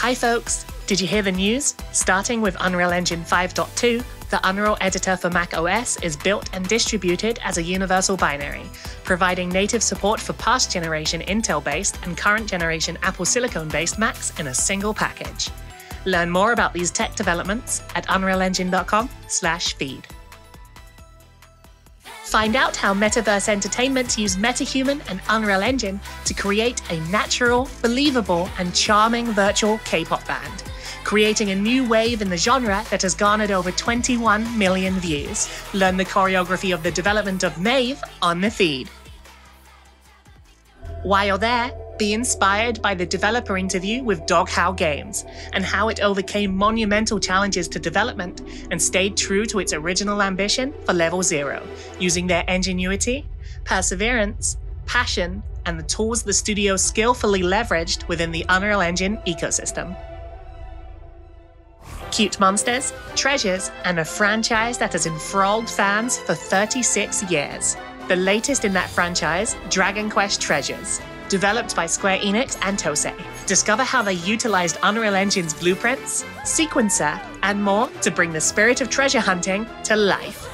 Hi, folks! Did you hear the news? Starting with Unreal Engine 5.2, the Unreal Editor for Mac OS is built and distributed as a universal binary, providing native support for past generation Intel based and current generation Apple Silicon based Macs in a single package. Learn more about these tech developments at unrealengine.com/feed. Find out how Metaverse Entertainment use MetaHuman and Unreal Engine to create a natural, believable, and charming virtual K pop band, creating a new wave in the genre that has garnered over 21 million views. Learn the choreography of the development of MAVE on the feed. While there, be inspired by the developer interview with DogHowl Games and how it overcame monumental challenges to development and stayed true to its original ambition for Level Zero, using their ingenuity, perseverance, passion, and the tools the studio skillfully leveraged within the Unreal Engine ecosystem. Cute monsters, treasures, and a franchise that has enthralled fans for 36 years. The latest in that franchise, Dragon Quest Treasures, developed by Square Enix and Tose. Discover how they utilized Unreal Engine's blueprints, sequencer, and more to bring the spirit of treasure hunting to life.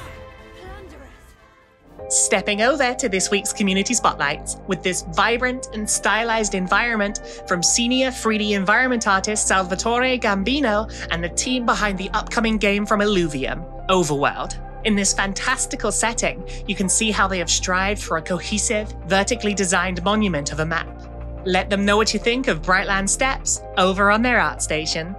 Stepping over to this week's Community Spotlights with this vibrant and stylized environment from senior 3D environment artist Salvatore Gambino and the team behind the upcoming game from Illuvium, Overworld. In this fantastical setting, you can see how they have strived for a cohesive, vertically designed monument of a map. Let them know what you think of Brightland Steppes over on their ArtStation.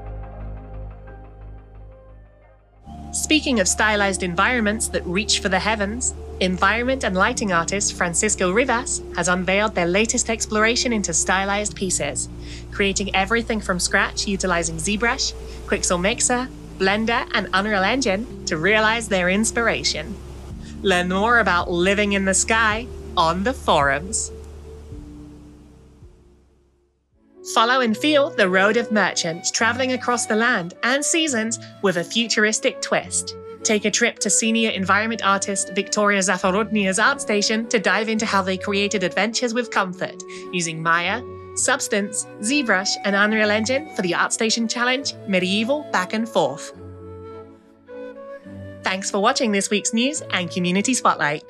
Speaking of stylized environments that reach for the heavens, environment and lighting artist Francisco Rivas has unveiled their latest exploration into stylized pieces, creating everything from scratch utilizing ZBrush, Quixel Mixer, Blender, and Unreal Engine to realize their inspiration. Learn more about living in the sky on the forums. Follow and feel the road of merchants traveling across the land and seasons with a futuristic twist. Take a trip to senior environment artist Victoria Zafarodnia's ArtStation to dive into how they created adventures with comfort using Maya, Substance, ZBrush, and Unreal Engine for the ArtStation Challenge Medieval Back and Forth. Thanks for watching this week's news and community spotlight.